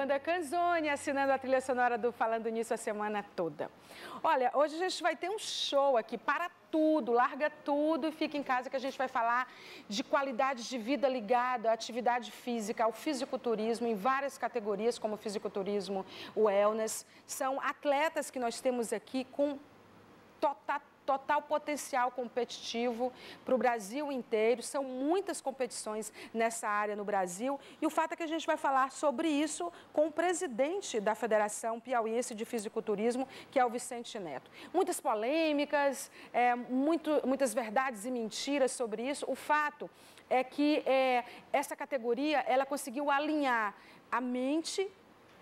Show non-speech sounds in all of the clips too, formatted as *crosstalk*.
Banda Canzone assinando a trilha sonora do Falando Nisso a semana toda. Olha, hoje a gente vai ter um show aqui para tudo, larga tudo e fica em casa que a gente vai falar de qualidade de vida ligada à atividade física, ao fisiculturismo em várias categorias, como fisiculturismo, wellness. São atletas que nós temos aqui com total, total potencial competitivo para o Brasil inteiro. São muitas competições nessa área no Brasil. E o fato é que a gente vai falar sobre isso com o presidente da Federação Piauiense de Fisiculturismo, que é o Vicente Neto. Muitas polêmicas, é, muito, muitas verdades e mentiras sobre isso. O fato é que é, essa categoria ela conseguiu alinhar a mente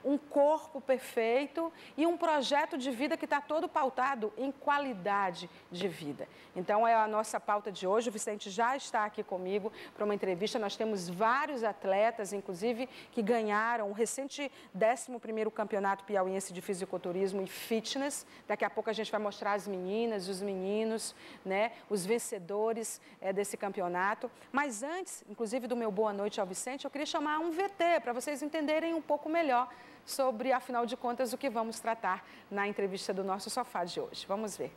um corpo perfeito e um projeto de vida que está todo pautado em qualidade de vida. Então, é a nossa pauta de hoje. O Vicente já está aqui comigo para uma entrevista. Nós temos vários atletas, inclusive, que ganharam o recente 11º Campeonato Piauiense de Fisiculturismo e Fitness. Daqui a pouco a gente vai mostrar as meninas, os meninos, né, os vencedores é, desse campeonato. Mas antes, inclusive, do meu boa noite ao Vicente, eu queria chamar um VT para vocês entenderem um pouco melhor sobre, afinal de contas, o que vamos tratar na entrevista do nosso sofá de hoje. Vamos ver.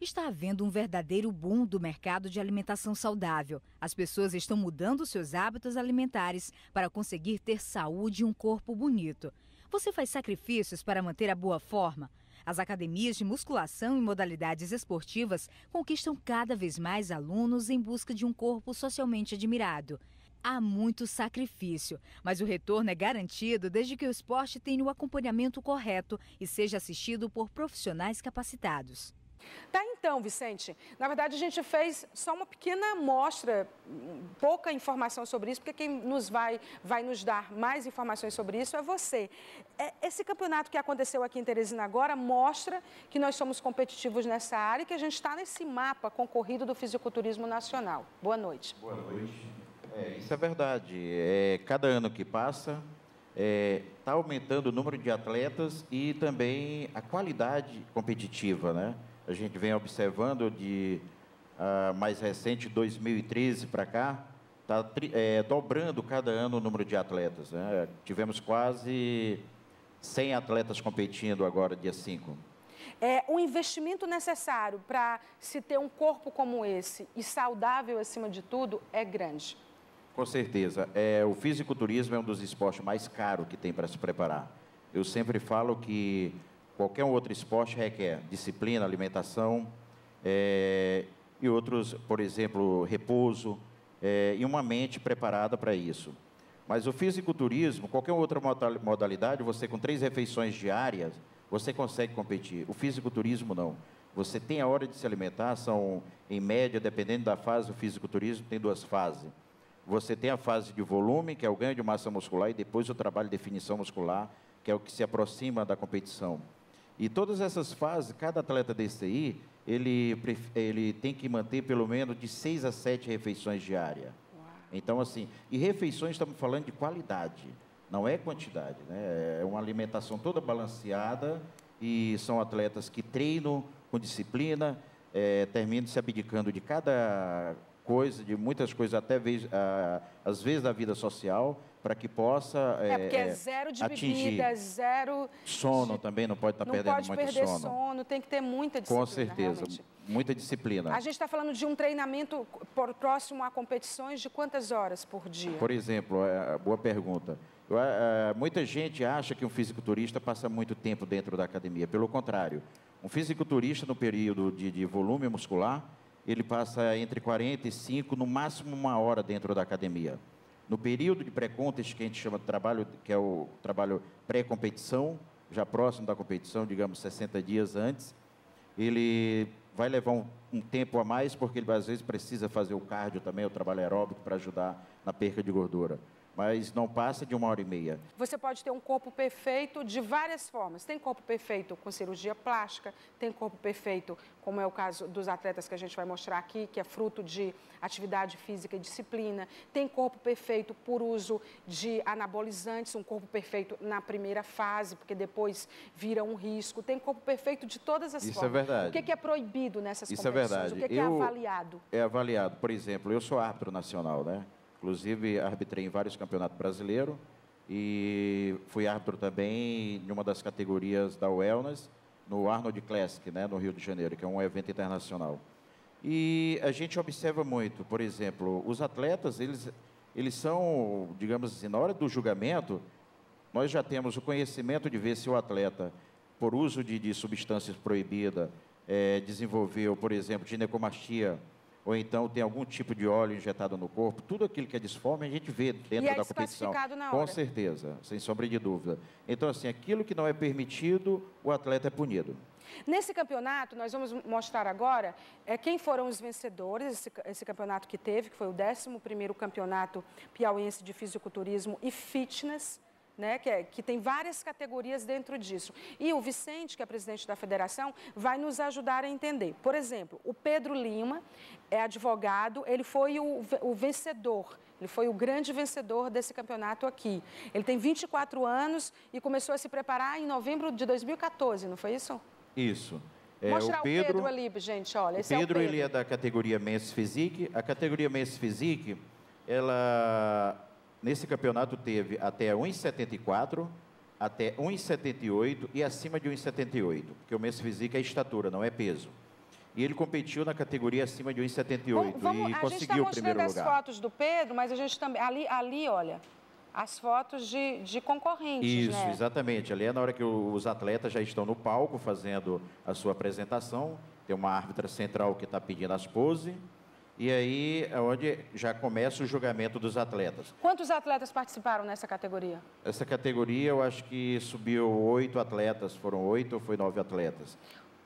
Está havendo um verdadeiro boom do mercado de alimentação saudável. As pessoas estão mudando seus hábitos alimentares para conseguir ter saúde e um corpo bonito. Você faz sacrifícios para manter a boa forma? As academias de musculação e modalidades esportivas conquistam cada vez mais alunos em busca de um corpo socialmente admirado. Há muito sacrifício, mas o retorno é garantido desde que o esporte tenha o acompanhamento correto e seja assistido por profissionais capacitados. Tá então, Vicente. Na verdade, a gente fez só uma pequena amostra, pouca informação sobre isso, porque quem nos vai, vai nos dar mais informações sobre isso é você. É, esse campeonato que aconteceu aqui em Teresina agora mostra que nós somos competitivos nessa área e que a gente está nesse mapa concorrido do fisiculturismo nacional. Boa noite. Boa noite. É, isso é verdade. É, cada ano que passa, está é, tá aumentando o número de atletas e também a qualidade competitiva, né? A gente vem observando de uh, mais recente, 2013 para cá, está é, dobrando cada ano o número de atletas. Né? Tivemos quase 100 atletas competindo agora, dia 5. É, o investimento necessário para se ter um corpo como esse e saudável acima de tudo é grande. Com certeza. É, o fisiculturismo é um dos esportes mais caros que tem para se preparar. Eu sempre falo que Qualquer outro esporte requer disciplina, alimentação é, e outros, por exemplo, repouso é, e uma mente preparada para isso. Mas o fisiculturismo, qualquer outra modalidade, você com três refeições diárias, você consegue competir. O fisiculturismo não. Você tem a hora de se alimentar, são, em média, dependendo da fase do fisiculturismo, tem duas fases. Você tem a fase de volume, que é o ganho de massa muscular, e depois o trabalho de definição muscular, que é o que se aproxima da competição. E todas essas fases, cada atleta desse aí, ele, ele tem que manter pelo menos de seis a sete refeições diárias. Então, assim, e refeições estamos falando de qualidade, não é quantidade, né? É uma alimentação toda balanceada e são atletas que treinam com disciplina, é, terminam se abdicando de cada coisa, de muitas coisas, até vez, ah, às vezes da vida social, para que possa é, é porque é zero de atingir. bebida, zero sono de... também não pode estar tá não perdendo pode muito perder sono. sono, tem que ter muita disciplina. Com certeza, realmente. muita disciplina. A gente está falando de um treinamento por, próximo a competições de quantas horas por dia? Por exemplo, é, boa pergunta. Eu, é, muita gente acha que um fisiculturista passa muito tempo dentro da academia. Pelo contrário, um fisiculturista no período de, de volume muscular ele passa entre 45, no máximo uma hora dentro da academia. No período de pré-contest, que a gente chama de trabalho, que é o trabalho pré-competição, já próximo da competição, digamos 60 dias antes, ele vai levar um, um, tempo a mais, porque ele às vezes precisa fazer o cardio também, o trabalho aeróbico, para ajudar na perca de gordura mas não passa de uma hora e meia. Você pode ter um corpo perfeito de várias formas. Tem corpo perfeito com cirurgia plástica, tem corpo perfeito, como é o caso dos atletas que a gente vai mostrar aqui, que é fruto de atividade física e disciplina. Tem corpo perfeito por uso de anabolizantes, um corpo perfeito na primeira fase, porque depois vira um risco. Tem corpo perfeito de todas as Isso formas. Isso é verdade. O que é proibido nessas Isso competições? é verdade. O que é, eu, avaliado? É avaliado. Por exemplo, eu sou árbitro nacional, né? Inclusive, arbitrei em vários campeonatos brasileiros e fui árbitro também em uma das categorias da Wellness, no Arnold Classic, né, no Rio de Janeiro, que é um evento internacional. E a gente observa muito, por exemplo, os atletas, eles, eles são, digamos assim, na hora do julgamento, nós já temos o conhecimento de ver se o atleta, por uso de, de substâncias proibidas, é, desenvolveu, por exemplo, ginecomastia, ou então tem algum tipo de óleo injetado no corpo, tudo aquilo que é disforme a gente vê dentro é da competição. Na hora. Com certeza, sem sombra de dúvida. Então, assim, aquilo que não é permitido, o atleta é punido. Nesse campeonato, nós vamos mostrar agora é, quem foram os vencedores, esse, esse campeonato que teve, que foi o 11º campeonato piauiense de fisiculturismo e fitness, né, que, é, que, tem várias categorias dentro disso. E o Vicente, que é presidente da federação, vai nos ajudar a entender. Por exemplo, o Pedro Lima é advogado, ele foi o, o vencedor, ele foi o grande vencedor desse campeonato aqui. Ele tem 24 anos e começou a se preparar em novembro de 2014, não foi isso? Isso. É, Mostrar o Pedro, o Pedro ali, gente, olha, esse Pedro, é o Pedro. ele é da categoria Men's Physique. A categoria Men's Physique, ela Nesse campeonato teve até 1,74, até 1,78 e acima de 1,78, porque o mês físico é estatura, não é peso. E ele competiu na categoria acima de 1,78 e conseguiu tá o primeiro lugar. A gente está mostrando as fotos do Pedro, mas a gente também ali, ali, olha, as fotos de, de concorrentes, Isso, né? exatamente. Ali é na hora que os atletas já estão no palco fazendo a sua apresentação. Tem uma árbitra central que está pedindo as poses e aí é onde já começa o julgamento dos atletas. Quantos atletas participaram nessa categoria? Essa categoria eu acho que subiu oito atletas, foram oito ou foi nove atletas.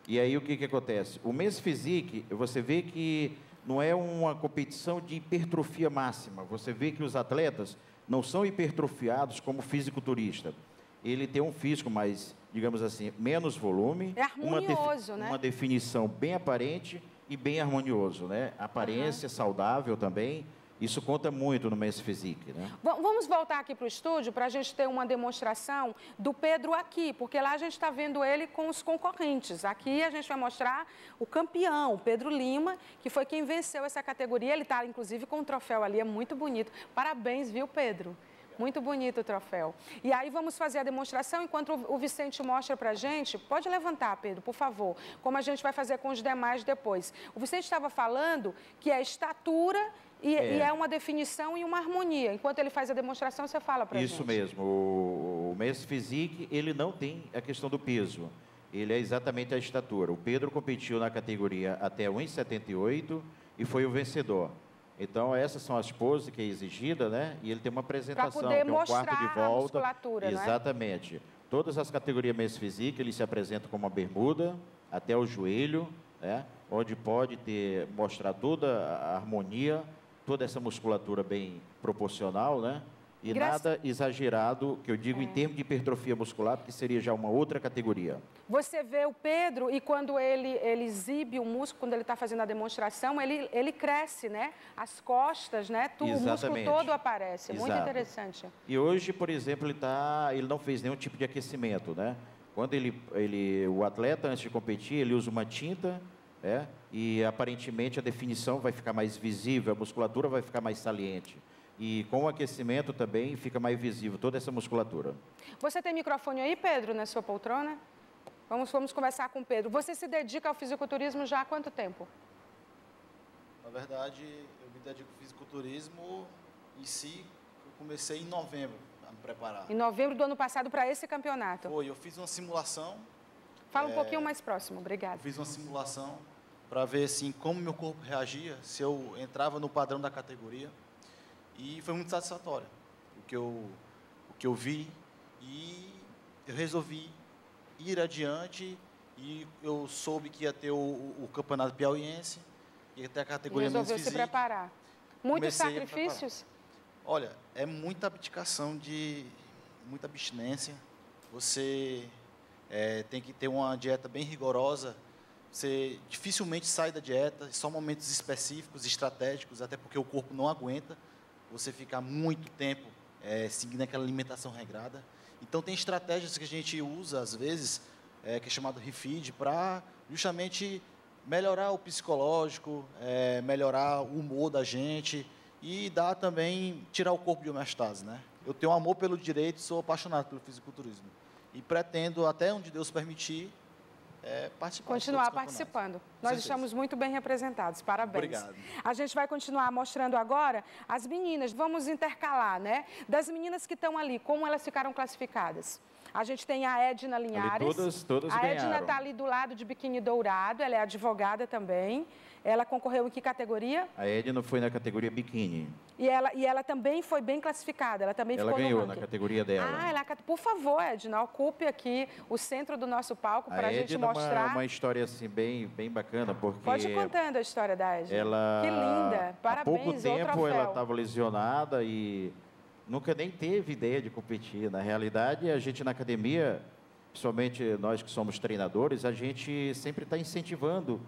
E aí o que, que acontece? O mês physique, você vê que não é uma competição de hipertrofia máxima. Você vê que os atletas não são hipertrofiados como fisiculturista. Ele tem um físico mais, digamos assim, menos volume. É harmonioso, uma, né? Uma definição bem aparente e bem harmonioso, né? Aparência uhum. saudável também. Isso conta muito no mês Physique, né? Vamos voltar aqui para o estúdio para a gente ter uma demonstração do Pedro aqui, porque lá a gente está vendo ele com os concorrentes. Aqui a gente vai mostrar o campeão, o Pedro Lima, que foi quem venceu essa categoria. Ele está, inclusive, com o troféu ali, é muito bonito. Parabéns, viu, Pedro? Muito bonito o troféu. E aí vamos fazer a demonstração enquanto o Vicente mostra para a gente. Pode levantar, Pedro, por favor, como a gente vai fazer com os demais depois. O Vicente estava falando que é estatura e é. e é. uma definição e uma harmonia. Enquanto ele faz a demonstração, você fala para a gente. Isso mesmo. O, o Mês Physique, ele não tem a questão do peso. Ele é exatamente a estatura. O Pedro competiu na categoria até 1,78 e foi o vencedor. Então, essas são as poses que é exigida, né? E ele tem uma apresentação, tem um quarto de volta. Exatamente. É? Todas as categorias mês física, ele se apresenta com uma bermuda até o joelho, né? Onde pode ter mostrar toda a harmonia, toda essa musculatura bem proporcional, né? E nada exagerado, que eu digo é. em termos de hipertrofia muscular, porque seria já uma outra categoria. Você vê o Pedro e quando ele, ele exibe o músculo, quando ele está fazendo a demonstração, ele, ele cresce, né? As costas, né? Tu, o músculo todo aparece. Exato. Muito interessante. E hoje, por exemplo, ele, tá, ele não fez nenhum tipo de aquecimento, né? Quando ele, ele, o atleta, antes de competir, ele usa uma tinta, é, e aparentemente a definição vai ficar mais visível, a musculatura vai ficar mais saliente. E com o aquecimento também fica mais visível toda essa musculatura. Você tem microfone aí, Pedro, na sua poltrona? Vamos, vamos conversar com o Pedro. Você se dedica ao fisiculturismo já há quanto tempo? Na verdade, eu me dedico ao fisiculturismo em si, eu comecei em novembro a me preparar. Em novembro do ano passado para esse campeonato? Foi, eu fiz uma simulação. Fala um é, pouquinho mais próximo, obrigado. Eu fiz uma simulação para ver assim como meu corpo reagia, se eu entrava no padrão da categoria. E foi muito satisfatório o que eu, o que eu vi e eu resolvi ir adiante e eu soube que ia ter o, o campeonato piauiense, ia ter a categoria e resolveu se preparar. Muitos Comecei sacrifícios? Olha, é muita abdicação de muita abstinência. Você é, tem que ter uma dieta bem rigorosa. Você dificilmente sai da dieta, só momentos específicos, estratégicos, até porque o corpo não aguenta você ficar muito tempo é, seguindo aquela alimentação regrada. Então, tem estratégias que a gente usa, às vezes, é, que é chamado refeed, para justamente melhorar o psicológico, é, melhorar o humor da gente e dar também, tirar o corpo de homeostase, né? Eu tenho amor pelo direito, sou apaixonado pelo fisiculturismo. E pretendo, até onde Deus permitir, é, participar. Continuar participando. Nós estamos muito bem representados. Parabéns. Obrigado. A gente vai continuar mostrando agora as meninas. Vamos intercalar, né? Das meninas que estão ali, como elas ficaram classificadas. A gente tem a Edna Linhares. Ali todas, todas a. Edna está ali do lado de biquíni dourado, ela é advogada também. Ela concorreu em que categoria? A Edna foi na categoria biquíni. E ela, e ela também foi bem classificada, ela também ela ganhou na categoria dela. Ah, ela, por favor, Edna, ocupe aqui o centro do nosso palco para a gente Edna é mostrar. uma, uma história assim bem, bem bacana, porque Pode ir contando a história da Edna. ela Que linda, parabéns, há pouco tempo ela estava lesionada e nunca nem teve ideia de competir. Na realidade, a gente na academia, principalmente nós que somos treinadores, a gente sempre está incentivando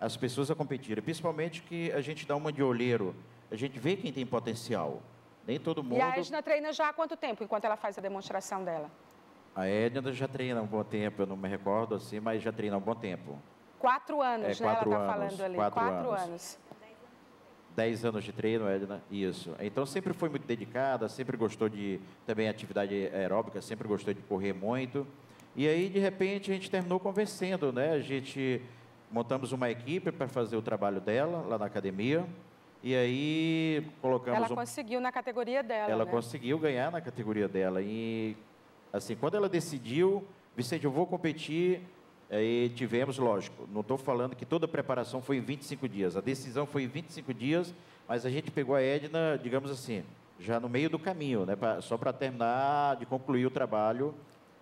as pessoas a competirem, principalmente que a gente dá uma de olheiro, a gente vê quem tem potencial. Nem todo mundo. E a Edna treina já há quanto tempo, enquanto ela faz a demonstração dela? A Edna já treina há um bom tempo, eu não me recordo assim, mas já treina há um bom tempo. Quatro anos, É, né? quatro ela está falando ali. quatro anos. anos. 10 anos de treino, Edna, isso. Então sempre foi muito dedicada, sempre gostou de também atividade aeróbica, sempre gostou de correr muito. E aí, de repente, a gente terminou convencendo, né? A gente montamos uma equipe para fazer o trabalho dela lá na academia. E aí colocamos Ela um conseguiu na categoria dela, ela né? conseguiu ganhar na categoria dela. E, assim, quando ela decidiu, Vicente, eu vou competir, aí tivemos, lógico, não estou falando que toda a preparação foi em 25 dias. A decisão foi em 25 dias, mas a gente pegou a Edna, digamos assim, já no meio do caminho, né, pra- só para terminar de concluir o trabalho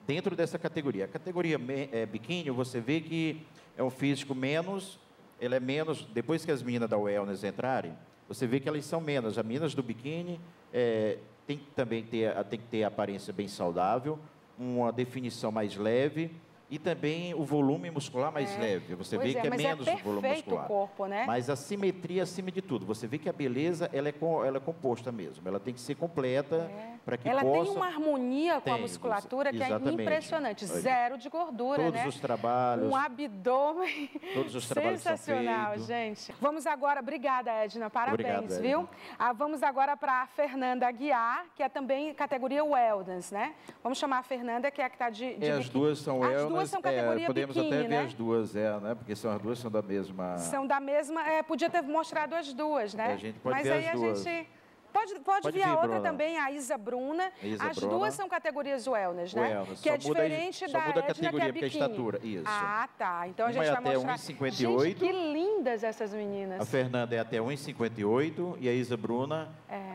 dentro dessa categoria. A categoria é, biquíni, você vê que é um físico menos, ele é menos, depois que as meninas da wellness entrarem, você vê que elas são menos. As meninas do biquíni é, tem que também ter, tem que ter aparência bem saudável, uma definição mais leve e também o volume muscular mais leve. Você Pois vê é, que é mas menos é o volume muscular. o corpo, né? Mas a simetria acima de tudo. Você vê que a beleza ela é, ela é composta mesmo. Ela tem que ser completa para que Ela possa... tem uma harmonia com a Tem, musculatura que é exatamente. impressionante. Olha. Zero de gordura, Todos né? os trabalhos, Um abdômen todos os trabalhos sensacional, gente. Vamos agora, obrigada, Edna, parabéns, Obrigado, viu? Edna. Ah, vamos agora para a Fernanda Aguiar, que é também categoria Wellness, né? Vamos chamar a Fernanda, que é a que está de, de É, as duas são As wellness, duas são é, categoria podemos biquíni, até ver né? as duas, é, né? Porque são as duas são da mesma. São da mesma. é, podia ter mostrado as duas, né? É, a gente pode Mas ver aí as a duas. gente. Pode, pode, Pode vir a vir, outra Bruna. também, a Isa Bruna. A Isa as Bruna. duas são categorias wellness, né? Wellness, Que é só muda a- diferente só da muda a categoria, que é porque é estatura, isso. Ah, tá. Então a gente é vai até mostrar. 1,58. Gente, que lindas essas meninas. A Fernanda é até 1,58 e a Isa Bruna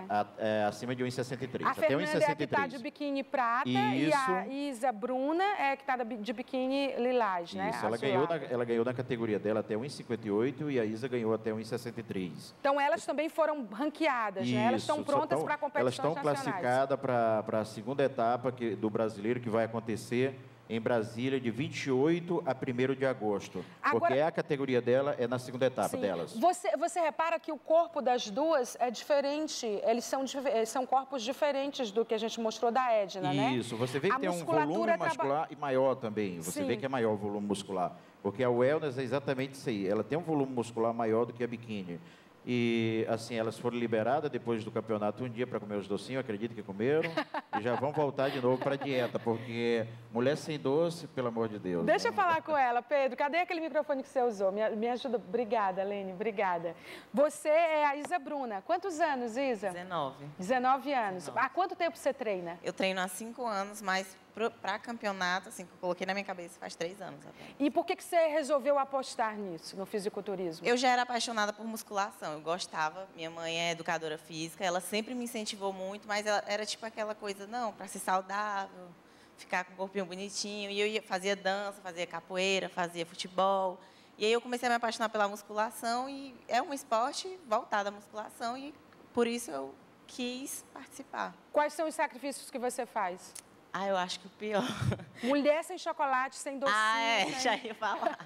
a- é acima de 1,63. A até Fernanda é a que está 1,63. de biquíni prata e a Isa Bruna é a que está de biquíni lilás, né? Isso, ela ganhou, na, ela ganhou na categoria dela até 1,58 e a Isa ganhou até 1,63. Então elas também foram ranqueadas, né? Elas estão Isso, prontas tão- para competições Elas estão classificadas para a segunda etapa que, do brasileiro que vai acontecer em Brasília de 28 a 1 de agosto. Agora- porque a categoria dela é na segunda etapa Sim. delas. Você, você repara que o corpo das duas é diferente, eles são, eh, são corpos diferentes do que a gente mostrou da Edna, né? Isso, você vê que A tem um volume muscular e maior também. Você Sim. vê que é maior o volume muscular. Porque a wellness é exatamente isso aí. Ela tem um volume muscular maior do que a biquíni. E, assim, elas foram liberadas depois do campeonato um dia para comer os docinhos, acredito que comeram. e já vão voltar de novo para a dieta, porque mulher sem doce, pelo amor de Deus. Deixa eu né? falar com ela, Pedro. Cadê aquele microfone que você usou? Me, me ajuda. Obrigada, Lene, obrigada. Você é a Isa Bruna. Quantos anos, Isa? 19. 19 anos. Há quanto tempo você treina? Eu treino há cinco anos, mas para campeonato, assim, que eu coloquei na minha cabeça faz três anos. Apenas. E por que, que você resolveu apostar nisso, no fisiculturismo? Eu já era apaixonada por musculação, eu gostava. Minha mãe é educadora física, ela sempre me incentivou muito, mas ela era tipo aquela coisa, não, para ser saudável, ficar com o corpinho bonitinho. E eu ia, fazia dança, fazia capoeira, fazia futebol. E aí eu comecei a me apaixonar pela musculação e é um esporte voltado à musculação e por isso eu quis participar. Quais são os sacrifícios que você faz? Ah, eu acho que o pior. *laughs* Mulher sem chocolate, sem docinho. Ah, é, sem... já ia falar.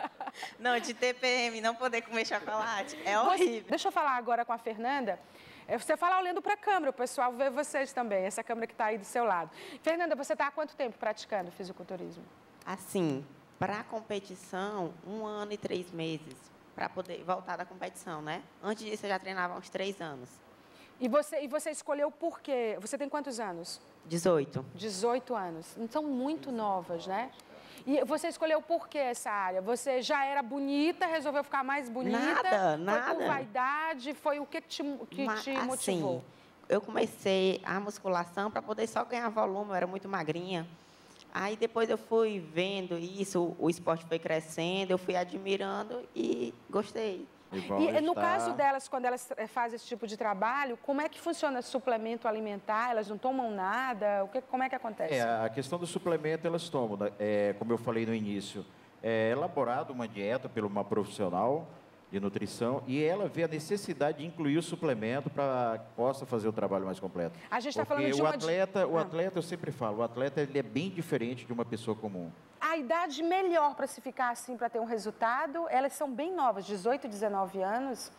Não, de TPM, não poder comer chocolate. É Você- horrível. deixa eu falar agora com a Fernanda. É, Você fala olhando para a câmera, o pessoal vê vocês também, essa câmera que está aí do seu lado. Fernanda, você está há quanto tempo praticando fisiculturismo? Assim, para a competição, um ano e três meses para poder voltar da competição, né? Antes disso, eu já treinava há uns três anos. E você, e você escolheu por quê? Você tem quantos anos? 18. 18 anos. São muito novas, né? E você escolheu por que essa área? Você já era bonita, resolveu ficar mais bonita? Nada, Foi nada. por vaidade? Foi o que te, que Ma- te motivou? Assim, eu comecei a musculação para poder só ganhar volume, eu era muito magrinha. Aí depois eu fui vendo isso, o esporte foi crescendo, eu fui admirando e gostei. E E no estar- caso delas, quando elas eh, fazem esse tipo de trabalho, como é que funciona suplemento alimentar? Elas não tomam nada? O que, como é que acontece? É, a questão do suplemento elas tomam, né? é, como eu falei no início, é elaborada uma dieta por uma profissional de nutrição e ela vê a necessidade de incluir o suplemento para que possa fazer o trabalho mais completo. A gente está falando de o atleta, o Ah. atleta, eu sempre falo, o atleta ele é bem diferente de uma pessoa comum. A idade melhor para se ficar assim, para ter um resultado, elas são bem novas, 18, 19 anos.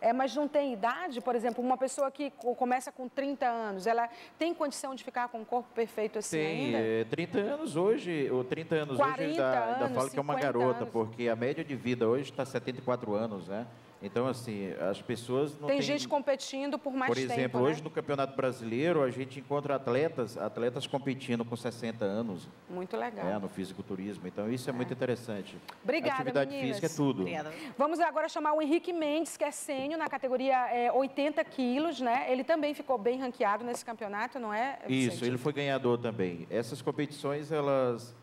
É, mas não tem idade, por exemplo, uma pessoa que co- começa com 30 anos, ela tem condição de ficar com um corpo perfeito assim Tem ainda? é, 30 anos hoje, ou 30 anos hoje 40 ainda, ainda anos, falo que é uma 50 garota, anos. porque a média de vida hoje está 74 anos, né? Então, assim, as pessoas não Tem têm... gente competindo por mais Por tempo, exemplo, né? hoje no Campeonato Brasileiro, a gente encontra atletas, atletas competindo com 60 anos Muito legal. né, no fisiculturismo. Então, isso é, muito interessante. Obrigada, Atividade meninas. física é tudo. Obrigada. Vamos agora chamar o Henrique Mendes, que é sênior na categoria é, 80 quilos, né? Ele também ficou bem ranqueado nesse campeonato, não é? Isso, Vicente? ele foi ganhador também. Essas competições, elas,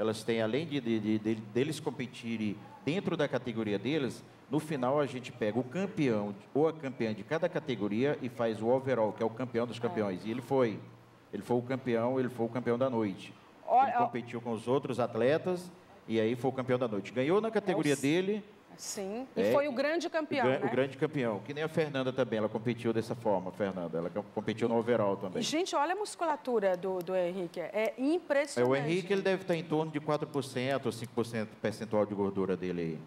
elas têm, além de, de- de- de- deles competirem dentro da categoria deles, no final a gente pega o campeão ou a campeã de cada categoria e faz o overall, que é o campeão dos campeões. E ele foi. Ele foi o campeão, ele foi o campeão da noite. Olha, ele competiu com os outros atletas e aí foi o campeão da noite. Ganhou na categoria É o- dele. Sim. E É, foi o grande campeão, o, né? o grande campeão. Que nem a Fernanda também, ela competiu dessa forma, Fernanda. Ela competiu no overall também. Gente, olha a musculatura do, do Henrique. É É, impressionante. o Henrique ele deve estar em torno de 4% ou 5% percentual de gordura dele aí.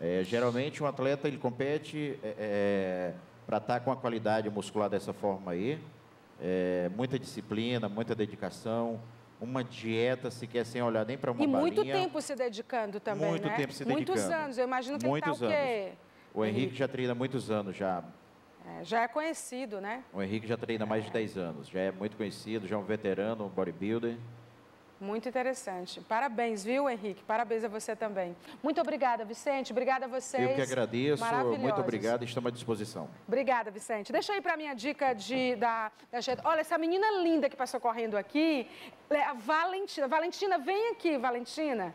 É, geralmente um atleta ele compete para estar com a qualidade muscular dessa forma aí. É, muita disciplina, muita dedicação, uma dieta sequer sem olhar nem para uma E muito balinha. tempo se dedicando também, Muito né? tempo se Muitos dedicando. anos. Eu imagino que Muitos ele está o quê? O Henrique já treina há muitos anos já. É, já é conhecido, né? O Henrique já treina há mais de 10 anos. Já é muito conhecido, já é um veterano, um bodybuilder. Muito interessante. Parabéns, viu, Henrique? Parabéns a você também. Muito obrigada, Vicente. Obrigada a vocês. Eu que agradeço, muito obrigado estamos à disposição. Obrigada, Vicente. Deixa aí para minha dica de, da, da gente. Olha, essa menina linda que passou correndo aqui, é a Valentina. Valentina, vem aqui, Valentina.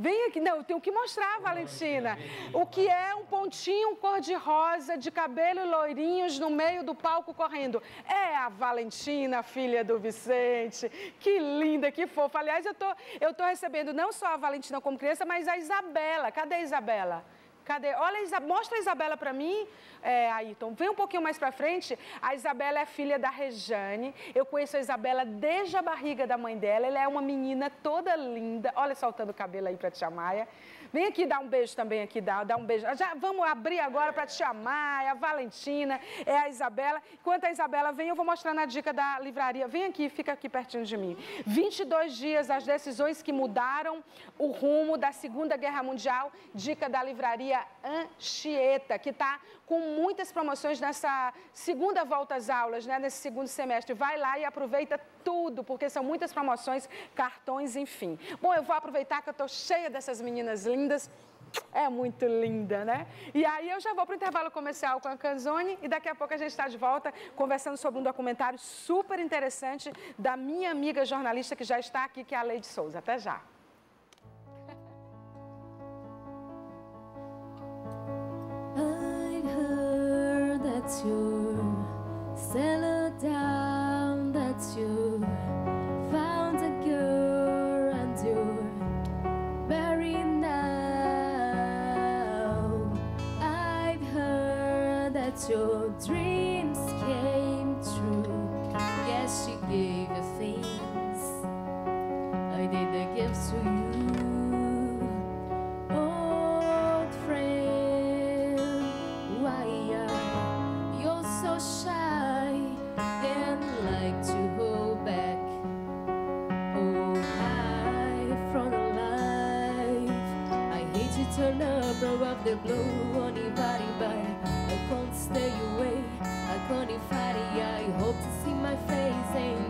Vem aqui. Não, eu tenho que mostrar, Valentina. O que é um pontinho cor-de-rosa de cabelo loirinhos no meio do palco correndo? É a Valentina, filha do Vicente. Que linda, que fofa. Aliás, eu tô, eu tô recebendo não só a Valentina como criança, mas a Isabela. Cadê a Isabela? Cadê? Olha, mostra a Isabela para mim, é, Ayrton. Vem um pouquinho mais para frente. A Isabela é filha da Rejane. Eu conheço a Isabela desde a barriga da mãe dela. Ela é uma menina toda linda. Olha, soltando o cabelo aí para Tia Maia. Vem aqui dar um beijo também aqui, dá, dá um beijo. Já vamos abrir agora para Tia Maia, a Valentina, é a Isabela. Enquanto a Isabela vem, eu vou mostrar na dica da livraria. Vem aqui, fica aqui pertinho de mim. 22 dias, as decisões que mudaram o rumo da Segunda Guerra Mundial. Dica da livraria Anchieta, que está com muitas promoções nessa segunda volta às aulas, né, nesse segundo semestre. Vai lá e aproveita tudo, porque são muitas promoções, cartões, enfim. Bom, eu vou aproveitar que eu estou cheia dessas meninas lindas. É muito linda, né? E aí eu já vou para o intervalo comercial com a Canzoni e daqui a pouco a gente está de volta conversando sobre um documentário super interessante da minha amiga jornalista que já está aqui, que é a Leide Souza. Até já! That's settle down, found a girl and you're married now. I've heard that your dream. turn up or off the blue on body by I can't stay away I can't fight it I hope to see my face ain't